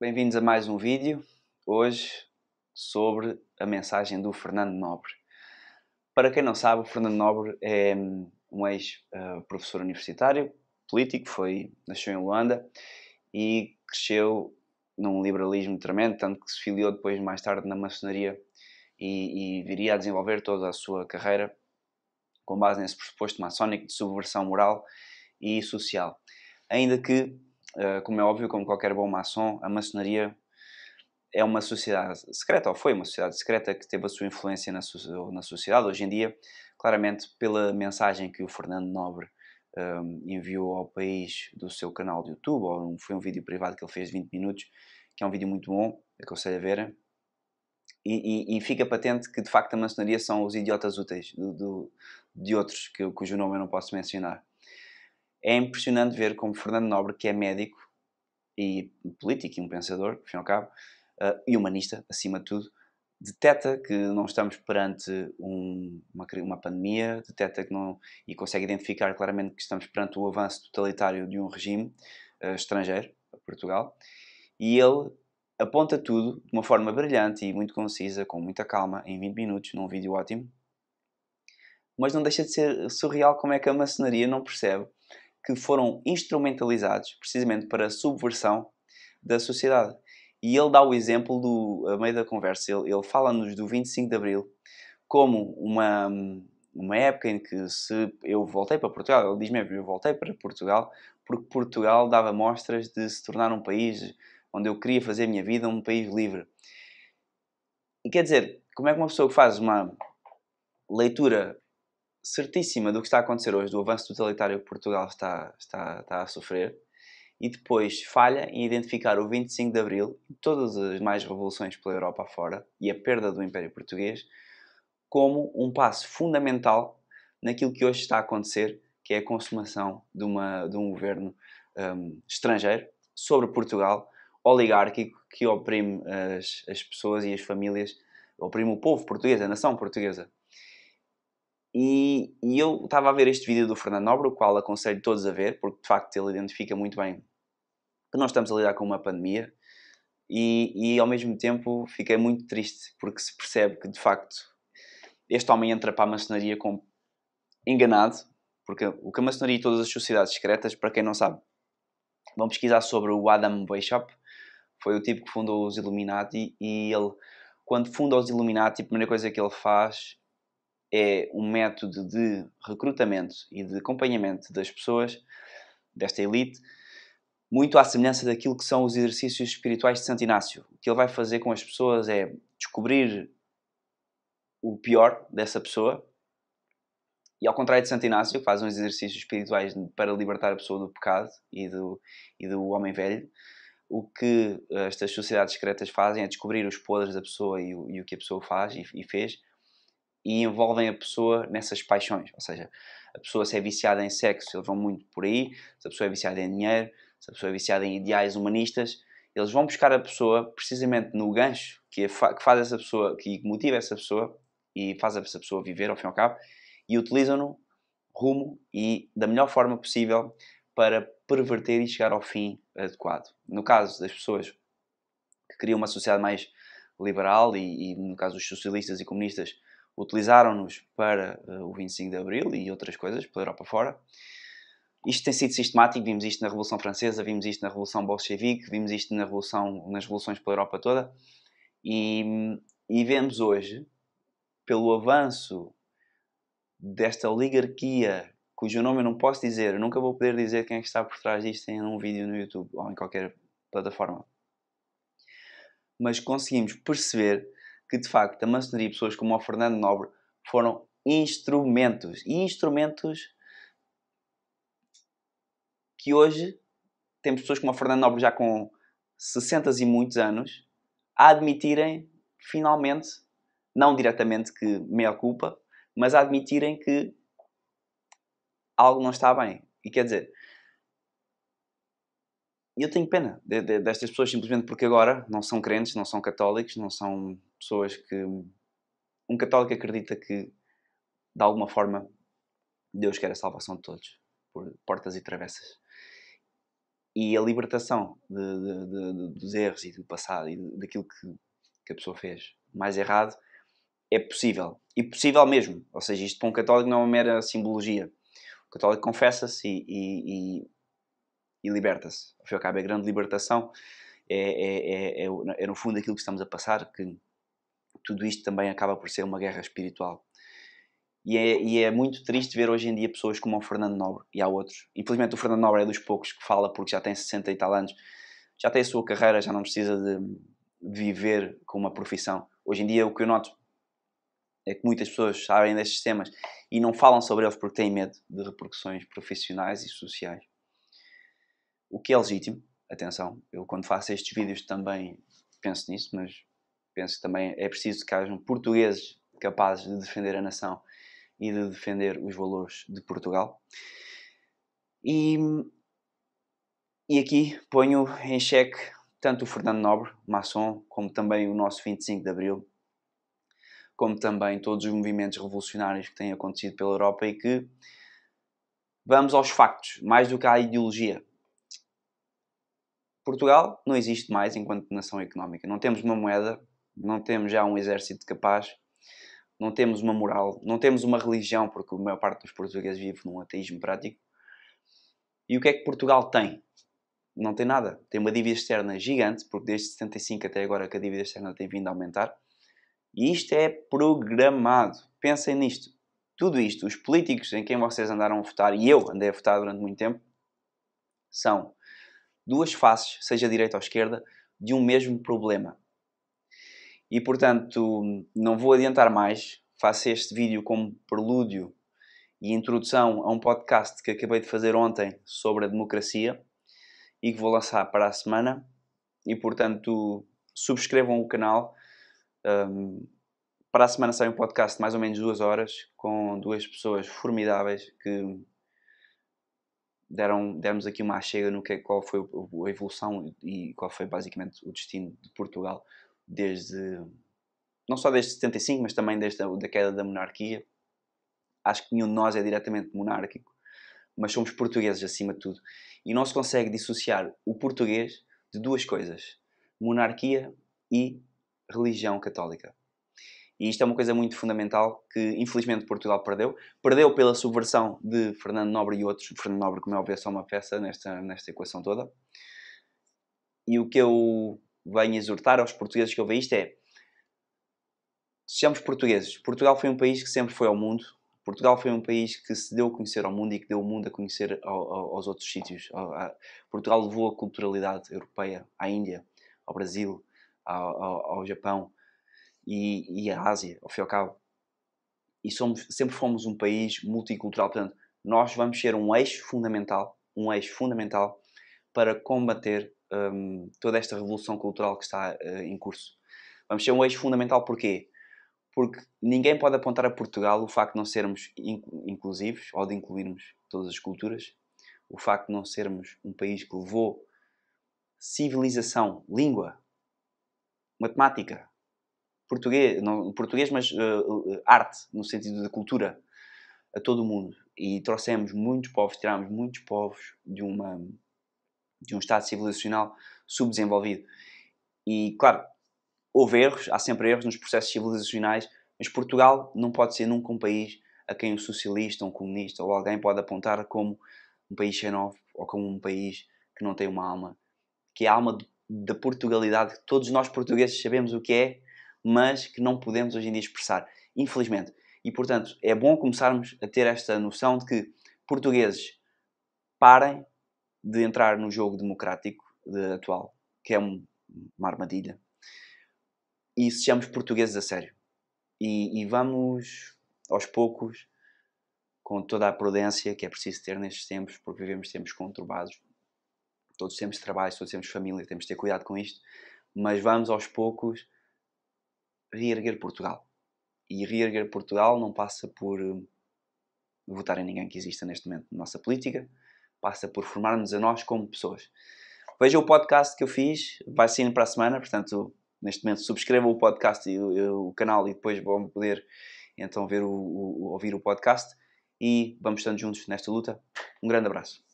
Bem-vindos a mais um vídeo, hoje sobre a mensagem do Fernando Nobre. Para quem não sabe, o Fernando Nobre é um ex-professor universitário, político, foi, nasceu em Luanda e cresceu num liberalismo tremendo, tanto que se filiou depois mais tarde na maçonaria e, e viria a desenvolver toda a sua carreira com base nesse pressuposto maçónico de subversão moral e social. Ainda que eh, como é óbvio, como qualquer bom maçom, a maçonaria é uma sociedade secreta, ou foi uma sociedade secreta que teve a sua influência na, na sociedade. Hoje em dia, claramente, pela mensagem que o Fernando Nobre um, ehm, enviou ao país do seu canal de YouTube, ou foi um vídeo privado que ele fez de 20 minutos, que é um vídeo muito bom, aconselho a verem. E, e, e, fica patente que de facto a maçonaria são os idiotas úteis do, do, de outros que, cujo nome eu não posso mencionar é impressionante ver como Fernando Nobre, que é médico e político e um pensador, ao fim ao cabo, uh, e humanista, acima de tudo, detecta que não estamos perante um, uma, uma, pandemia, detecta que não, e consegue identificar claramente que estamos perante o avanço totalitário de um regime uh, estrangeiro, Portugal, e ele aponta tudo de uma forma brilhante e muito concisa, com muita calma, em 20 minutos, num vídeo ótimo, mas não deixa de ser surreal como é que a maçonaria não percebe que foram instrumentalizados precisamente para a subversão da sociedade. E ele dá o exemplo do, a meio da conversa, ele, ele fala-nos do 25 de Abril como uma, uma época em que se eu voltei para Portugal, ele diz mesmo, eu voltei para Portugal porque Portugal dava mostras de se tornar um país onde eu queria fazer a minha vida, um país livre. E quer dizer, como é que uma pessoa que faz uma leitura certíssima do que está a acontecer hoje, do avanço totalitário que Portugal está, está, está a sofrer, e depois falha em identificar o 25 de Abril e todas as mais revoluções pela Europa afora e a perda do Império Português como um passo fundamental naquilo que hoje está a acontecer, que é a consumação de, uma, de um governo um, estrangeiro sobre Portugal, oligárquico, que oprime as, as pessoas e as famílias, oprime o povo português, a nação portuguesa. E, e eu estava a ver este vídeo do Fernando Nobre, o qual aconselho todos a ver, porque de facto ele identifica muito bem que nós estamos a lidar com uma pandemia. E, e ao mesmo tempo fiquei muito triste porque se percebe que de facto este homem entra para a maçonaria com enganado, porque o que a maçonaria e todas as sociedades secretas, para quem não sabe, vão pesquisar sobre o Adam Weishaupt, foi o tipo que fundou os Illuminati e ele, quando funda os Illuminati, a primeira coisa que ele faz é um método de recrutamento e de acompanhamento das pessoas, desta elite, muito à semelhança daquilo que são os exercícios espirituais de Santo Inácio. O que ele vai fazer com as pessoas é descobrir o pior dessa pessoa e ao contrário de Santo Inácio, que faz uns exercícios espirituais para libertar a pessoa do pecado e do, e do homem velho, o que estas sociedades secretas fazem é descobrir os podres da pessoa e o, e o que a pessoa faz e, e fez e envolvem a pessoa nessas paixões. Ou seja, a pessoa se é viciada em sexo, eles vão muito por aí. Se a pessoa é viciada em dinheiro, se a pessoa é viciada em ideais humanistas, eles vão buscar a pessoa precisamente no gancho que, faz essa pessoa, que motiva essa pessoa e faz essa pessoa viver ao fim e ao cabo e utilizam-no rumo e da melhor forma possível para perverter e chegar ao fim adequado. No caso das pessoas que criam uma sociedade mais liberal e, e no caso dos socialistas e comunistas utilizaram-nos para uh, o 25 de Abril e outras coisas pela Europa fora. Isto tem sido sistemático, vimos isto na Revolução Francesa, vimos isto na Revolução Bolchevique, vimos isto na revolução, nas revoluções pela Europa toda e, e vemos hoje, pelo avanço desta oligarquia, cujo nome eu não posso dizer, eu nunca vou poder dizer quem é que está por trás disto em um vídeo no YouTube ou em qualquer plataforma, mas conseguimos perceber que de facto a maçonaria e pessoas como o Fernando Nobre foram instrumentos e instrumentos que hoje temos pessoas como o Fernando Nobre já com 60 e muitos anos a admitirem finalmente, não diretamente que meia culpa, mas a admitirem que algo não está bem. E quer dizer, e eu tenho pena de, de, destas pessoas simplesmente porque agora não são crentes, não são católicos, não são pessoas que. Um católico acredita que, de alguma forma, Deus quer a salvação de todos, por portas e travessas. e a libertação de, dos erros e do passado e daquilo que, que a pessoa fez mais errado é possível. E possível mesmo. Ou seja, isto para um católico não é uma mera simbologia. O católico confessa-se e, e, e liberta-se. Ao fim e ao cabo, a grande libertação é, é, é, é, no fundo aquilo que estamos a passar, que tudo isto também acaba por ser uma guerra espiritual. E é, e é, muito triste ver hoje em dia pessoas como o Fernando Nobre e há outros. Infelizmente, o Fernando Nobre é dos poucos que fala porque já tem 60 e tal anos, já tem a sua carreira, já não precisa de viver com uma profissão. Hoje em dia, o que eu noto é que muitas pessoas sabem destes temas e não falam sobre eles porque têm medo de repercussões profissionais e sociais. O que é legítimo, atenção, eu quando faço estes vídeos também penso nisso, mas penso que também é preciso que hajam portugueses capazes de defender a nação e de defender os valores de Portugal. E, e aqui ponho em xeque tanto o Fernando Nobre, maçom, como também o nosso 25 de Abril, como também todos os movimentos revolucionários que têm acontecido pela Europa e que vamos aos factos, mais do que à ideologia. Portugal não existe mais enquanto nação económica. Não temos uma moeda, não temos já um exército capaz não temos uma moral, não temos uma religião, porque a maior parte dos portugueses vive num ateísmo prático. E o que é que Portugal tem? Não tem nada. Tem uma dívida externa gigante, porque desde 75 até agora que a dívida externa tem vindo a aumentar. E isto é programado. Pensem nisto. Tudo isto, os políticos em quem vocês andaram a votar, e eu andei a votar durante muito tempo, são duas faces, seja direita ou esquerda, de um mesmo problema. E portanto, não vou adiantar mais. Faço este vídeo como prelúdio e introdução a um podcast que acabei de fazer ontem sobre a democracia e que vou lançar para a semana. E portanto, subscrevam o canal. Um, para a semana sai um podcast de mais ou menos duas horas com duas pessoas formidáveis que deram, demos aqui uma chega no que qual foi a evolução e qual foi basicamente o destino de Portugal desde não só desde 75, mas também desde a da queda da monarquia. Acho que nenhum de nós é diretamente monárquico, mas somos portugueses acima de tudo. E não se consegue dissociar o português de duas coisas: monarquia e religião católica. E isto é uma coisa muito fundamental que, infelizmente, Portugal perdeu. Perdeu pela subversão de Fernando Nobre e outros. Fernando Nobre, como é óbvio, é só uma peça nesta, nesta equação toda. E o que eu venho exortar aos portugueses que ouvem isto é sejamos portugueses. Portugal foi um país que sempre foi ao mundo. Portugal foi um país que se deu a conhecer ao mundo e que deu o mundo a conhecer ao, ao, aos outros sítios. Portugal levou a culturalidade europeia à Índia, ao Brasil, ao, ao Japão e, e à Ásia, ao fim e ao cabo. E somos, sempre fomos um país multicultural. Portanto, nós vamos ser um eixo fundamental, um eixo fundamental para combater um, toda esta revolução cultural que está uh, em curso. Vamos ser um eixo fundamental porquê? Porque ninguém pode apontar a Portugal o facto de não sermos inclusivos ou de incluirmos todas as culturas, o facto de não sermos um país que levou civilização, língua, matemática, português, não, português mas uh, arte, no sentido da cultura, a todo o mundo. E trouxemos muitos povos, tirámos muitos povos de uma de um Estado civilizacional subdesenvolvido. E, claro, houve erros, há sempre erros nos processos civilizacionais, mas Portugal não pode ser nunca um país a quem um socialista, um comunista ou alguém pode apontar como um país xenófobo ou como um país que não tem uma alma, que é a alma da Portugalidade, que todos nós portugueses sabemos o que é, mas que não podemos hoje em dia expressar, infelizmente. E portanto, é bom começarmos a ter esta noção de que portugueses parem de entrar no jogo democrático de, atual, que é um, uma armadilha, e sejamos portugueses a sério. E, e, vamos, aos poucos, com toda a prudência que é preciso ter nestes tempos, porque vivemos tempos conturbados. Todos temos trabalho, todos temos família, temos de ter cuidado com isto, mas vamos aos poucos reerguer Portugal. E reerguer Portugal não passa por eh, votar em ninguém que exista neste momento na nossa política, passa por formarmos a nós como pessoas. Veja o podcast que eu fiz, vai sair para a semana, portanto, neste momento subscrevam o podcast e o, o canal e depois vão poder então ver o, o, ouvir o podcast e vamos estando juntos nesta luta. Um grande abraço.